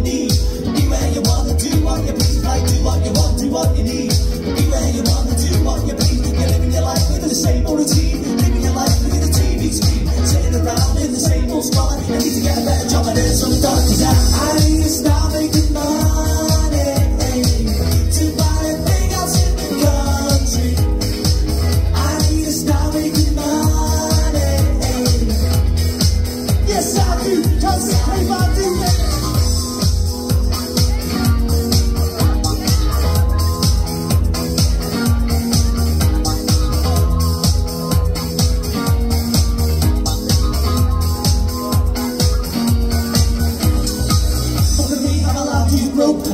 you need. Do what you wanna do, what you please like, do what you want, do what you need.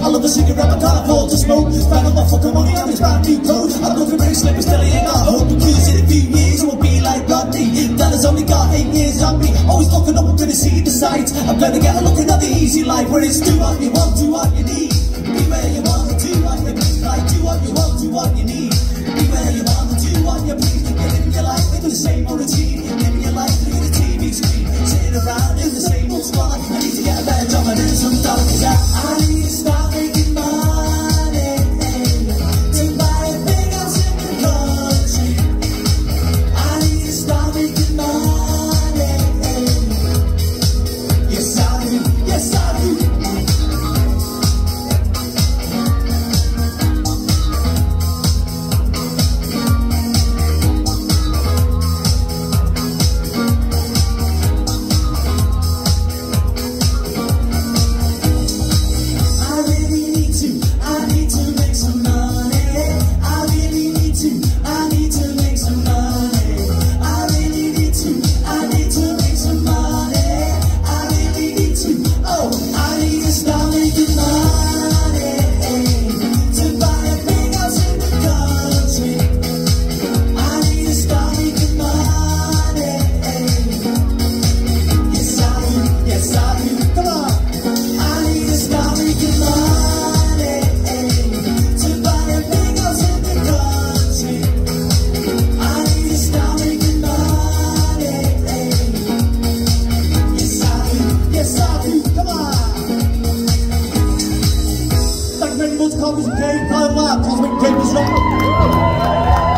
I love a secret rapper, can't afford to smoke. Found a motherfucker money, I'm just buying new clothes. I don't go for many slippers, still ain't not hope. Because in a few years, it will be like Rodney. has only got eight years on me. Always looking up gonna see the sights. I'm gonna get a look at the easy life where it's do what you want, do what you need. Be where you want. comes Gabe Lowe Cosmic Cape is not.